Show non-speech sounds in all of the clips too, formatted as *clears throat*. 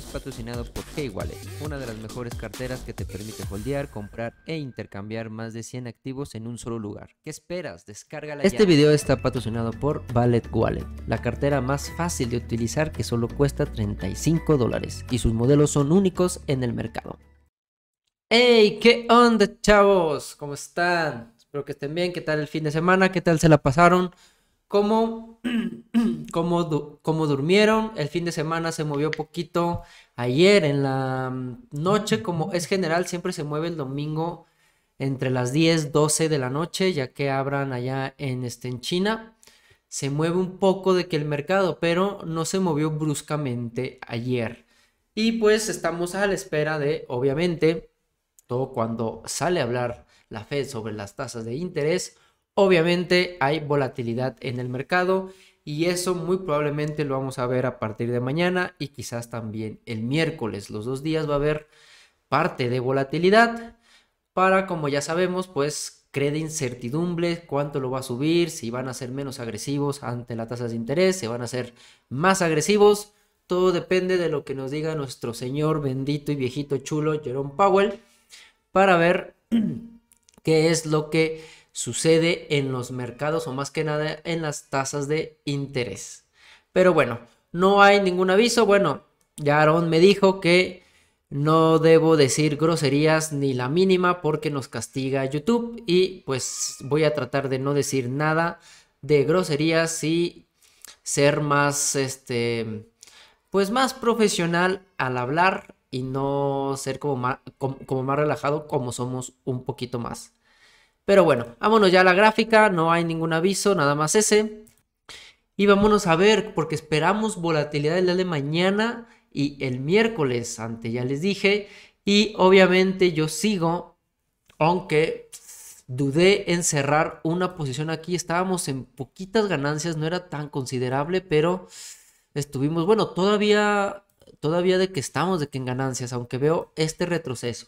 es patrocinado por K-Wallet, una de las mejores carteras que te permite holdear, comprar e intercambiar más de 100 activos en un solo lugar. ¿Qué esperas? Descárgala Este video está patrocinado por Wallet Wallet, la cartera más fácil de utilizar que solo cuesta 35 dólares y sus modelos son únicos en el mercado. ¡Hey! ¿Qué onda, chavos? ¿Cómo están? Espero que estén bien. ¿Qué tal el fin de semana? ¿Qué tal se la pasaron? ¿Cómo, *clears throat* cómo, cómo durmieron? El fin de semana se movió poquito. Ayer en la mm, noche, como es general, siempre se mueve el domingo entre las 10, 12 de la noche, ya que abran allá en, este, en China. Se mueve un poco de que el mercado, pero no se movió bruscamente ayer. Y pues estamos a la espera de, obviamente, todo cuando sale a hablar la Fed sobre las tasas de interés, obviamente hay volatilidad en el mercado y eso muy probablemente lo vamos a ver a partir de mañana y quizás también el miércoles. Los dos días va a haber parte de volatilidad para, como ya sabemos, pues cree incertidumbre cuánto lo va a subir, si van a ser menos agresivos ante las tasas de interés, si van a ser más agresivos. Todo depende de lo que nos diga nuestro señor bendito y viejito chulo Jerome Powell para ver *clears throat* qué es lo que sucede en los mercados o más que nada en las tasas de interés. Pero bueno, no hay ningún aviso. Bueno, ya Aaron me dijo que no debo decir groserías ni la mínima porque nos castiga YouTube y pues voy a tratar de no decir nada de groserías y ser más este pues más profesional al hablar y no ser como más, como, más relajado como somos un poquito más. Pero bueno, vámonos ya a la gráfica, no hay ningún aviso, nada más ese. Y vámonos a ver, porque esperamos volatilidad el día de mañana y el miércoles, antes ya les dije. Y obviamente yo sigo, aunque dudé en cerrar una posición aquí, estábamos en poquitas ganancias, no era tan considerable, pero estuvimos, bueno, todavía todavía de que estamos de que en ganancias, aunque veo este retroceso.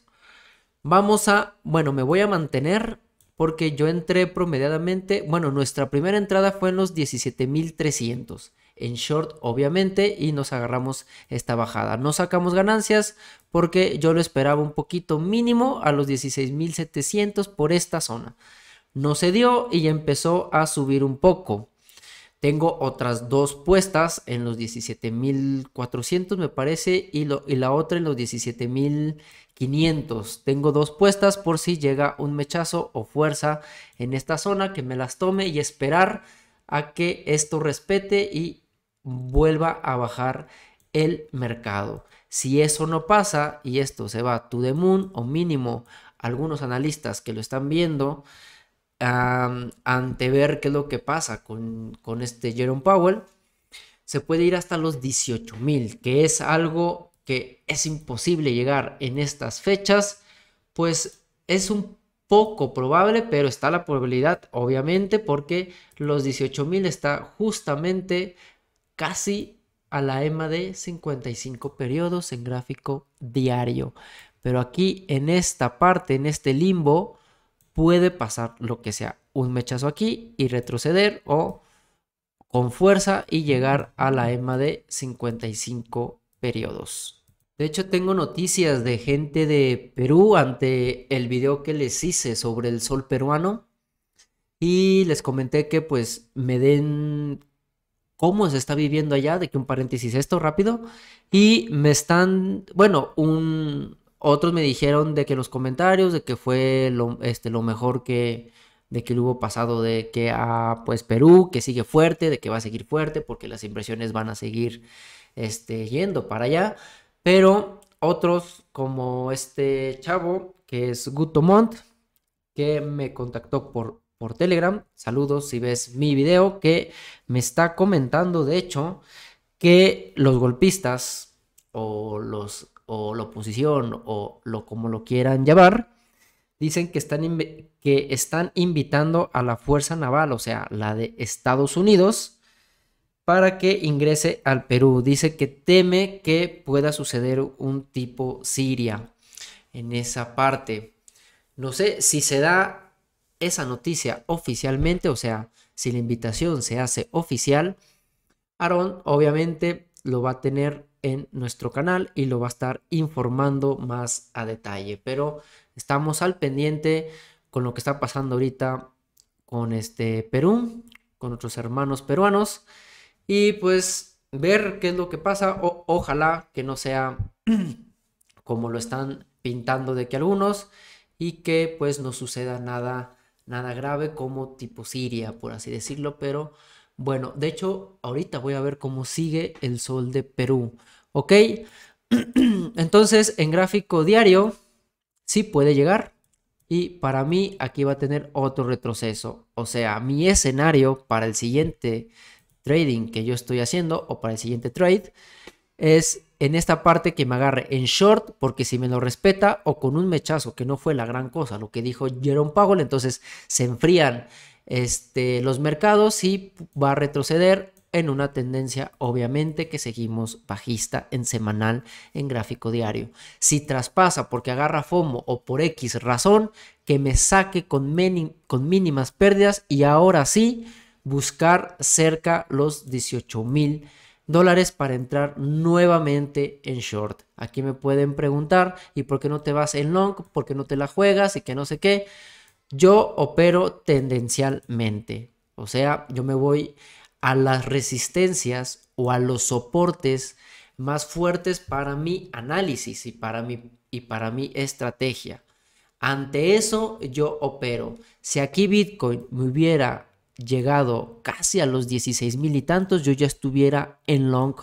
Vamos a, bueno, me voy a mantener porque yo entré promediadamente, bueno, nuestra primera entrada fue en los 17.300 en short obviamente y nos agarramos esta bajada. No sacamos ganancias porque yo lo esperaba un poquito mínimo a los 16.700 por esta zona. No se dio y empezó a subir un poco. Tengo otras dos puestas en los 17.400 me parece y, la otra en los 17.500. Tengo dos puestas por si llega un mechazo o fuerza en esta zona que me las tome y esperar a que esto respete y vuelva a bajar el mercado. Si eso no pasa y esto se va to the moon o mínimo algunos analistas que lo están viendo ante ver qué es lo que pasa con, este Jerome Powell, se puede ir hasta los 18 mil, que es algo que es imposible llegar en estas fechas, pues es un poco probable, pero está la probabilidad, obviamente, porque los 18 mil está justamente casi a la EMA de 55 periodos en gráfico diario. Pero aquí en esta parte, en este limbo, puede pasar lo que sea, un mechazo aquí y retroceder o con fuerza y llegar a la EMA de 55 periodos. De hecho, tengo noticias de gente de Perú ante el video que les hice sobre el sol peruano y les comenté que pues me den cómo se está viviendo allá, de que un paréntesis esto rápido, y me están, bueno, un, otros me dijeron de que los comentarios, de que fue lo, este, lo mejor que, de que hubo pasado de que a pues Perú, que sigue fuerte, de que va a seguir fuerte, porque las impresiones van a seguir este, yendo para allá. Pero otros, como este chavo, que es Gutomont, que me contactó por, por Telegram, saludos si ves mi video, que me está comentando, de hecho, que los golpistas o los o la oposición o lo como lo quieran llamar, dicen que están, que están invitando a la Fuerza Naval, o sea, la de Estados Unidos, para que ingrese al Perú. Dice que teme que pueda suceder un tipo Siria en esa parte. No sé si se da esa noticia oficialmente, o sea, si la invitación se hace oficial, Aaron obviamente lo va a tener en nuestro canal y lo va a estar informando más a detalle. Pero estamos al pendiente con lo que está pasando ahorita con este Perú, con otros hermanos peruanos y pues ver qué es lo que pasa. ojalá que no sea *clears throat* como lo están pintando de que algunos y que pues no suceda nada nada grave como tipo Siria, por así decirlo, pero bueno, de hecho, ahorita voy a ver cómo sigue el sol de Perú, ¿ok? *clears throat* Entonces, en gráfico diario, sí puede llegar. Y para mí, aquí va a tener otro retroceso. O sea, mi escenario para el siguiente trading que yo estoy haciendo o para el siguiente trade es en esta parte que me agarre en short, porque si me lo respeta, o con un mechazo, que no fue la gran cosa, lo que dijo Jerome Powell, entonces se enfrían este, los mercados y va a retroceder en una tendencia obviamente que seguimos bajista en semanal en gráfico diario. Si traspasa porque agarra FOMO o por X razón, que me saque con, con mínimas pérdidas y ahora sí buscar cerca los 18 mil dólares para entrar nuevamente en short. Aquí me pueden preguntar, ¿y por qué no te vas en long? ¿Por qué no te la juegas? Y que no sé qué. Yo opero tendencialmente. O sea, yo me voy a las resistencias o a los soportes más fuertes para mi análisis y para mi, y para mi estrategia. Ante eso yo opero. Si aquí Bitcoin me hubiera llegado casi a los 16 mil y tantos, yo ya estuviera en long,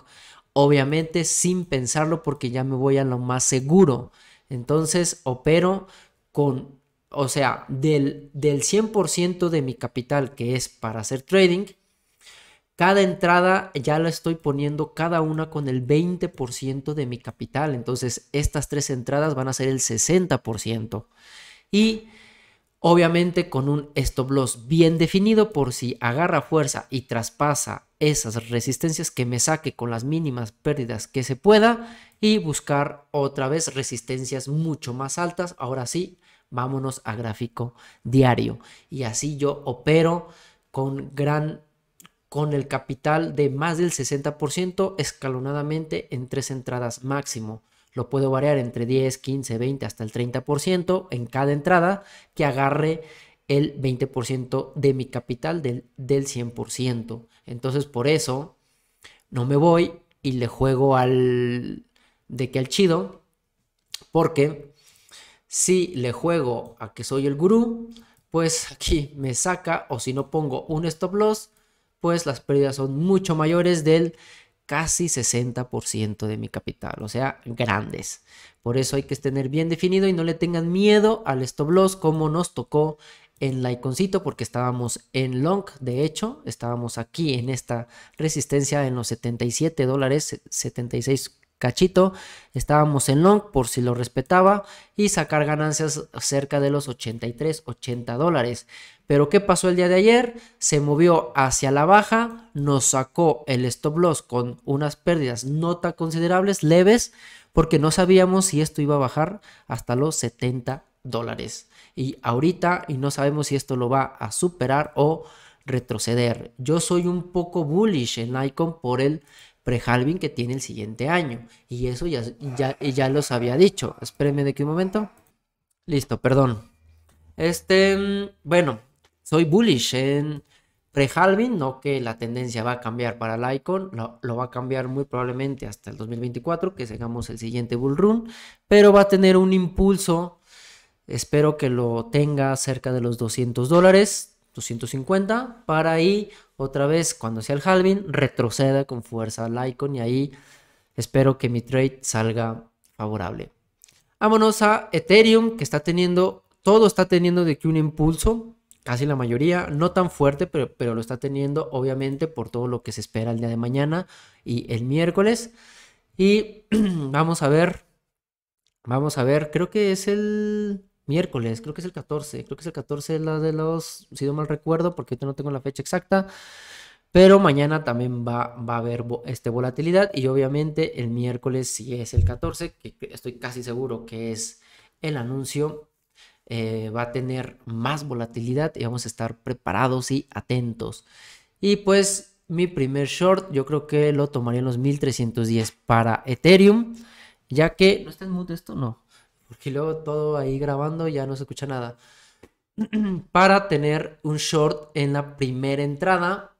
obviamente sin pensarlo porque ya me voy a lo más seguro. Entonces opero con, o sea, del, del 100% de mi capital que es para hacer trading, cada entrada ya la estoy poniendo cada una con el 20% de mi capital. Entonces estas tres entradas van a ser el 60%. Y Obviamente con un stop loss bien definido por si agarra fuerza y traspasa esas resistencias que me saque con las mínimas pérdidas que se pueda y buscar otra vez resistencias mucho más altas. Ahora sí, vámonos a gráfico diario y así yo opero con gran con el capital de más del 60% escalonadamente en tres entradas máximo. Lo puedo variar entre 10, 15, 20 hasta el 30% en cada entrada que agarre el 20% de mi capital del, del 100%. Entonces por eso no me voy y le juego al de que al chido porque si le juego a que soy el gurú, pues aquí me saca o si no pongo un stop loss, pues las pérdidas son mucho mayores del casi 60% de mi capital, o sea, grandes. Por eso hay que tener bien definido y no le tengan miedo al stop loss como nos tocó en la iconcito porque estábamos en long, de hecho, estábamos aquí en esta resistencia en los 77 dólares, 76 cachito, estábamos en long por si lo respetaba y sacar ganancias cerca de los 83, 80 dólares. Pero ¿qué pasó el día de ayer? Se movió hacia la baja, nos sacó el stop loss con unas pérdidas no tan considerables, leves, porque no sabíamos si esto iba a bajar hasta los 70 dólares. Y ahorita, y no sabemos si esto lo va a superar o retroceder. Yo soy un poco bullish en Icon por el pre-halving que tiene el siguiente año. Y eso ya, ya, ya los había dicho. Espérenme de qué momento. Listo, perdón. Este, bueno, soy bullish en pre-halving, no que la tendencia va a cambiar para el icon, lo, va a cambiar muy probablemente hasta el 2024, que sigamos el siguiente bull run, pero va a tener un impulso, espero que lo tenga cerca de los 200 dólares, 250, para ahí otra vez cuando sea el halving retroceda con fuerza al icon y ahí espero que mi trade salga favorable. Vámonos a Ethereum que está teniendo, todo está teniendo de que un impulso, casi la mayoría, no tan fuerte, pero, pero lo está teniendo obviamente por todo lo que se espera el día de mañana y el miércoles. Y *clears throat* vamos a ver, vamos a ver, creo que es el miércoles, creo que es el 14, creo que es el 14 la de los, si no mal recuerdo, porque no tengo la fecha exacta. Pero mañana también va, va, a haber este volatilidad y obviamente el miércoles si es el 14, que estoy casi seguro que es el anuncio eh, va a tener más volatilidad y vamos a estar preparados y atentos. Y pues mi primer short, yo creo que lo tomaría en los 1310 para Ethereum, ya que... ¿No está en mute esto? No, luego todo ahí grabando ya no se escucha nada. *clears throat* para tener un short en la primera entrada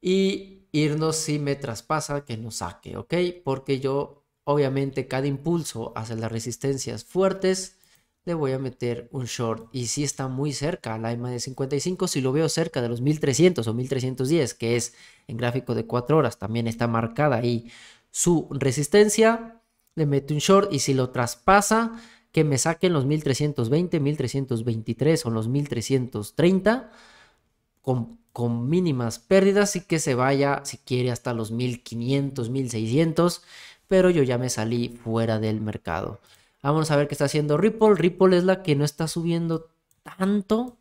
y irnos si me traspasa que nos saque, ¿ok? Porque yo, obviamente, cada impulso hacia las resistencias fuertes le voy a meter un short. Y si está muy cerca la EMA de 55, si lo veo cerca de los 1300 o 1310, que es en gráfico de 4 horas, también está marcada ahí su resistencia, le meto un short y si lo traspasa, que me saquen los 1320, 1323 o los 1330 con, con mínimas pérdidas y que se vaya, si quiere, hasta los 1500, 1600, pero yo ya me salí fuera del mercado. Vamos a ver qué está haciendo Ripple. Ripple es la que no está subiendo tanto.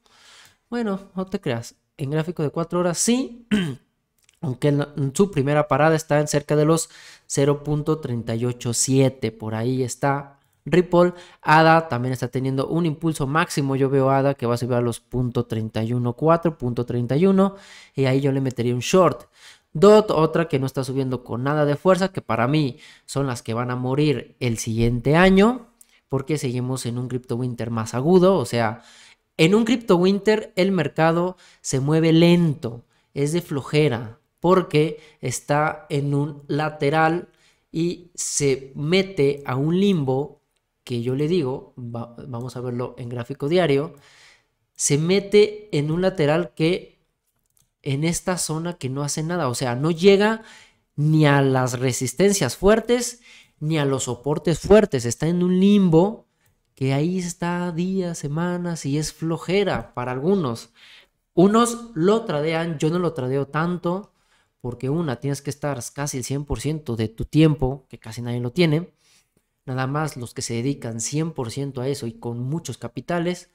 Bueno, no te creas. En gráfico de 4 horas sí. *clears throat* Aunque su primera parada está en cerca de los 0.387. Por ahí está Ripple. ADA también está teniendo un impulso máximo. Yo veo ADA que va a subir a los .314, .31. Y ahí yo le metería un short. DOT, otra que no está subiendo con nada de fuerza, que para mí son las que van a morir el siguiente año porque seguimos en un crypto winter más agudo, o sea, en un crypto winter el mercado se mueve lento, es de flojera, porque está en un lateral y se mete a un limbo que yo le digo, vamos a verlo en gráfico diario, se mete en un lateral que en esta zona que no hace nada, o sea, no llega ni a las resistencias fuertes ni a los soportes fuertes, está en un limbo que ahí está días, semanas y es flojera para algunos. Unos lo tradean, yo no lo tradeo tanto porque una, tienes que estar casi el 100% de tu tiempo, que casi nadie lo tiene. Nada más los que se dedican 100% a eso y con muchos capitales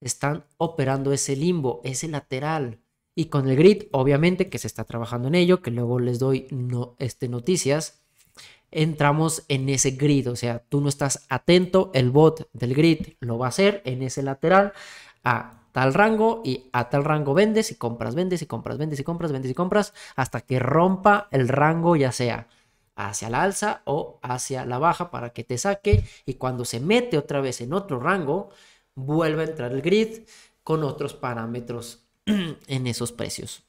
están operando ese limbo, ese lateral. Y con el grid, obviamente que se está trabajando en ello, que luego les doy no, este, noticias entramos en ese grid. O sea, tú no estás atento, el bot del grid lo va a hacer en ese lateral a tal rango y a tal rango vendes y compras, vendes y compras, vendes y compras, vendes y compras hasta que rompa el rango ya sea hacia la alza o hacia la baja para que te saque y cuando se mete otra vez en otro rango vuelve a entrar el grid con otros parámetros *clears throat* en esos precios.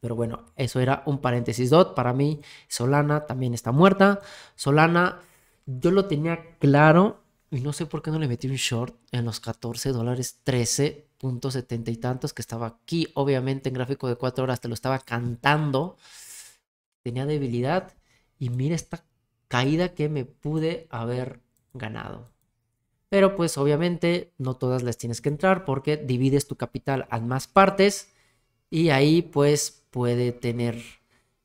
Pero bueno, eso era un paréntesis dot. Para mí, Solana también está muerta. Solana, yo lo tenía claro y no sé por qué no le metí un short en los 14 dólares 13.70 y tantos que estaba aquí. Obviamente en gráfico de 4 horas te lo estaba cantando. Tenía debilidad y mira esta caída que me pude haber ganado. Pero pues obviamente no todas las tienes que entrar porque divides tu capital en más partes y ahí pues puede tener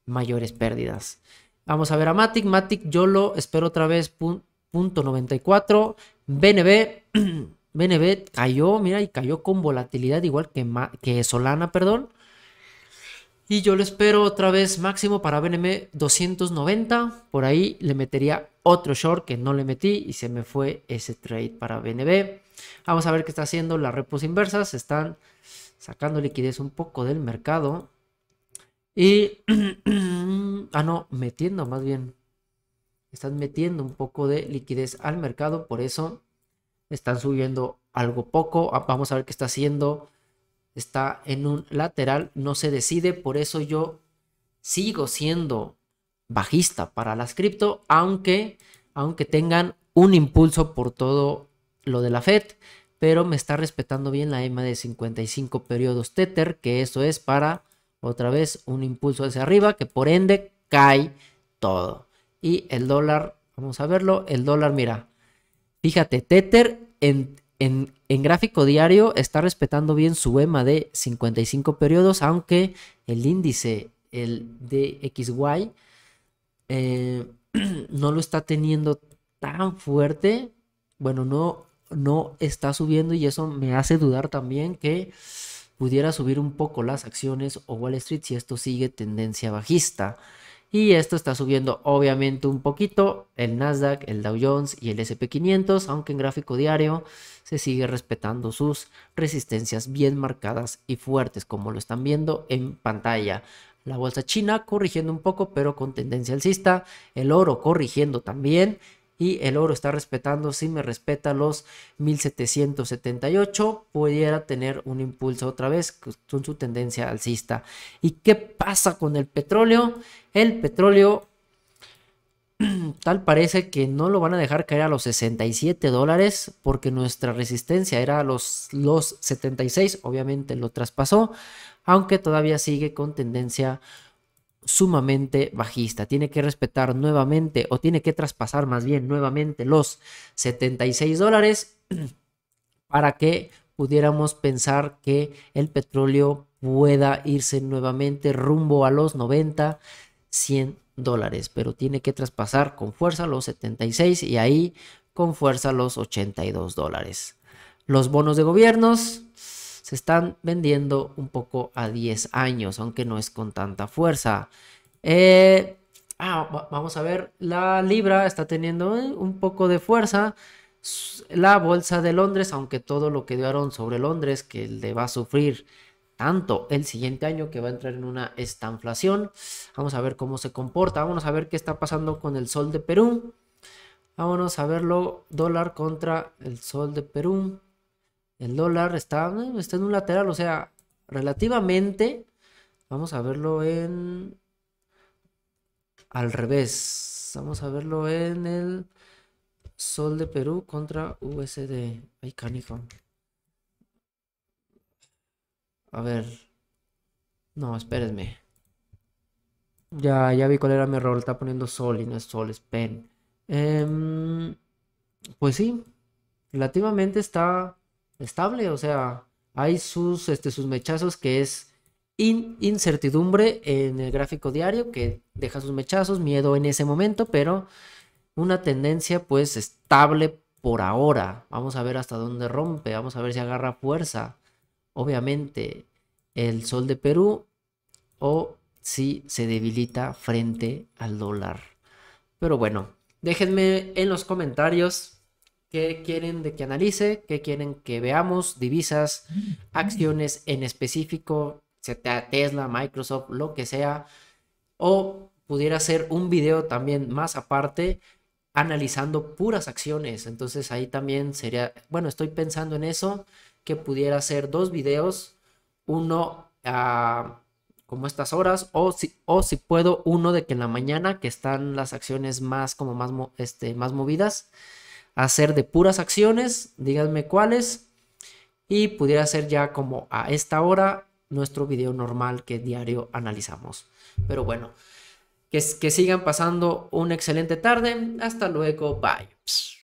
mayores pérdidas. Vamos a ver a Matic. Matic yo lo espero otra vez. 94. BNB. BNB cayó, mira, y cayó con volatilidad igual que, que Solana, perdón. Y yo lo espero otra vez máximo para BNB 290. Por ahí le metería otro short que no le metí y se me fue ese trade para BNB. Vamos a ver qué está haciendo las repos inversas. Están sacando liquidez un poco del mercado. Y, *clears throat* ah, no, metiendo más bien. Están metiendo un poco de liquidez al mercado, por eso están subiendo algo poco. Vamos a ver qué está haciendo. Está en un lateral, no se decide, por eso yo sigo siendo bajista para las cripto, aunque, aunque tengan un impulso por todo lo de la Fed, pero me está respetando bien la EMA de 55 periodos Tether, que eso es para otra vez un impulso hacia arriba que por ende cae todo. Y el dólar, vamos a verlo, el dólar, mira, fíjate, Tether en, en, gráfico diario está respetando bien su EMA de 55 periodos, aunque el índice, el DXY, eh, *clears throat* no lo está teniendo tan fuerte. Bueno, no, no está subiendo y eso me hace dudar también que pudiera subir un poco las acciones o Wall Street si esto sigue tendencia bajista. Y esto está subiendo obviamente un poquito el Nasdaq, el Dow Jones y el SP500, aunque en gráfico diario se sigue respetando sus resistencias bien marcadas y fuertes como lo están viendo en pantalla. La bolsa china corrigiendo un poco, pero con tendencia alcista. El oro corrigiendo también. Y el oro está respetando, si me respeta los 1778, pudiera tener un impulso otra vez con su tendencia alcista. ¿Y qué pasa con el petróleo? El petróleo *clears throat* tal parece que no lo van a dejar caer a los 67 dólares porque nuestra resistencia era los, los 76, obviamente lo traspasó, aunque todavía sigue con tendencia sumamente bajista. Tiene que respetar nuevamente o tiene que traspasar más bien nuevamente los 76 dólares *clears throat* para que pudiéramos pensar que el petróleo pueda irse nuevamente rumbo a los 90, 100 dólares, pero tiene que traspasar con fuerza los 76 y ahí con fuerza los 82 dólares. Los bonos de gobiernos se están vendiendo un poco a 10 años, aunque no es con tanta fuerza. Eh, ah, vamos a ver, la libra está teniendo eh, un poco de fuerza. La bolsa de Londres, aunque todo lo que dieron sobre Londres, que le va a sufrir tanto el siguiente año que va a entrar en una estanflación. Vamos a ver cómo se comporta. Vamos a ver qué está pasando con el sol de Perú. Vámonos a verlo dólar contra el sol de Perú. El dólar está, está en un lateral, o sea, relativamente. Vamos a verlo en... Al revés. Vamos a verlo en el sol de Perú contra USD. Ay, canijo. A ver. No, espérenme. Ya, ya vi cuál era mi error. Está poniendo sol y no es sol, es pen. Em, pues sí, relativamente está estable. O sea, hay sus, este, sus mechazos que es incertidumbre en el gráfico diario que deja sus mechazos, miedo en ese momento, pero una tendencia pues estable por ahora. Vamos a ver hasta dónde rompe, vamos a ver si agarra fuerza obviamente el sol de Perú o si se debilita frente al dólar. Pero bueno, déjenme en los comentarios qué quieren de que analice, qué quieren que veamos, divisas, acciones en específico, sea Tesla, Microsoft, lo que sea, o pudiera ser un video también más aparte analizando puras acciones. Entonces ahí también sería, bueno, estoy pensando en eso que pudiera hacer dos videos, uno a como estas horas, o si, o si puedo, uno de que en la mañana, que están las acciones más como más, este, más movidas, hacer de puras acciones, díganme cuáles, y pudiera hacer ya como a esta hora nuestro video normal que diario analizamos. Pero bueno, que, que sigan pasando una excelente tarde. Hasta luego. Bye.